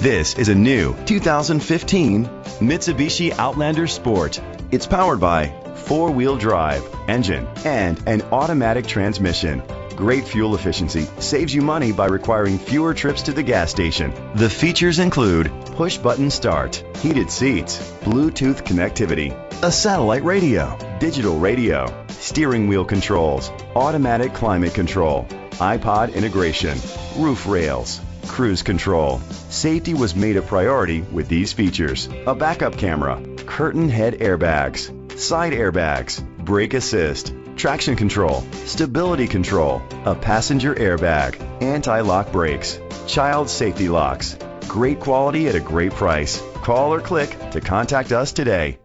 This is a new 2015 Mitsubishi Outlander Sport. It's powered by four-wheel drive engine and an automatic transmission. Great fuel efficiency saves you money by requiring fewer trips to the gas station. The features include push button start, heated seats, Bluetooth connectivity, a satellite radio, digital radio, steering wheel controls, automatic climate control, iPod integration, roof rails, cruise control. Safety was made a priority with these features. A backup camera, curtain head airbags, side airbags, brake assist, traction control, stability control, a passenger airbag, anti-lock brakes, child safety locks. Great quality at a great price. Call or click to contact us today.